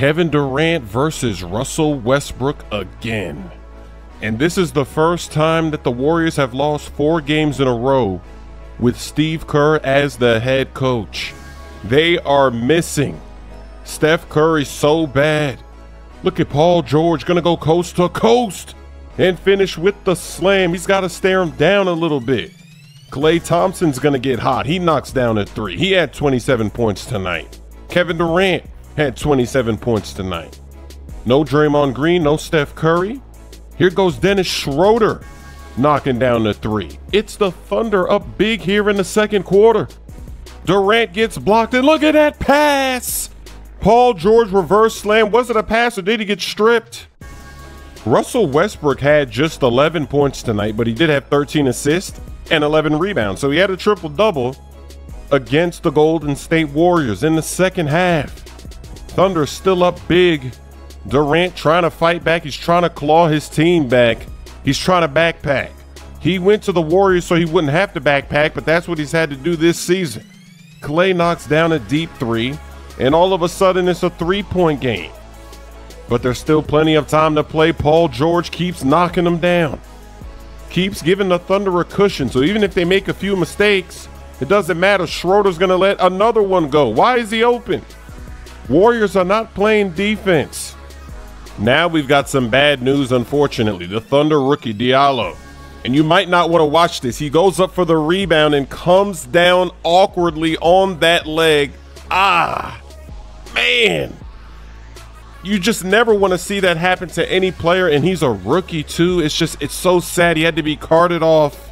Kevin Durant versus Russell Westbrook again. And this is the first time that the Warriors have lost four games in a row with Steve Kerr as the head coach. They are missing Steph Curry so bad. Look at Paul George gonna go coast to coast and finish with the slam. He's got to stare him down a little bit. Klay Thompson's gonna get hot. He knocks down a three. He had 27 points tonight. Kevin Durant had 27 points tonight. No Draymond Green, no Steph Curry. Here goes Dennis Schroeder knocking down the three. It's the Thunder up big here in the second quarter. Durant gets blocked, and look at that pass. Paul George reverse slam. Was it a pass or did he get stripped? Russell Westbrook had just 11 points tonight, but he did have 13 assists and 11 rebounds. So he had a triple double against the Golden State Warriors in the second half. Thunder still up big. Durant trying to fight back. He's trying to claw his team back. He's trying to backpack. He went to the Warriors so he wouldn't have to backpack, but that's what he's had to do this season. Klay knocks down a deep three, and all of a sudden it's a three point game. But there's still plenty of time to play. Paul George keeps knocking them down, keeps giving the Thunder a cushion. So even if they make a few mistakes, it doesn't matter. Schroeder's going to let another one go. Why is he open? Warriors are not playing defense. Now we've got some bad news, unfortunately. The Thunder rookie Diallo. And you might not want to watch this. He goes up for the rebound and comes down awkwardly on that leg. Ah, man. You just never want to see that happen to any player. And he's a rookie, too. It's just, it's so sad. He had to be carted off.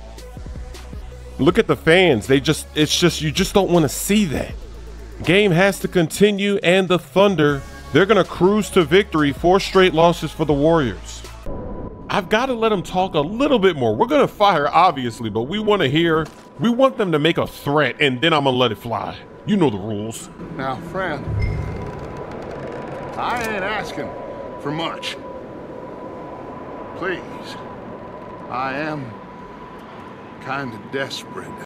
Look at the fans. They just, it's just, you just don't want to see that. Game has to continue, and the Thunder they're going to cruise to victory, four straight losses for the Warriors. I've got to let them talk a little bit more. We're going to fire, obviously, but we want to hear, we want them to make a threat, and then I'm going to let it fly. You know the rules. Now, friend, I ain't asking for much. Please, I am kind of desperate.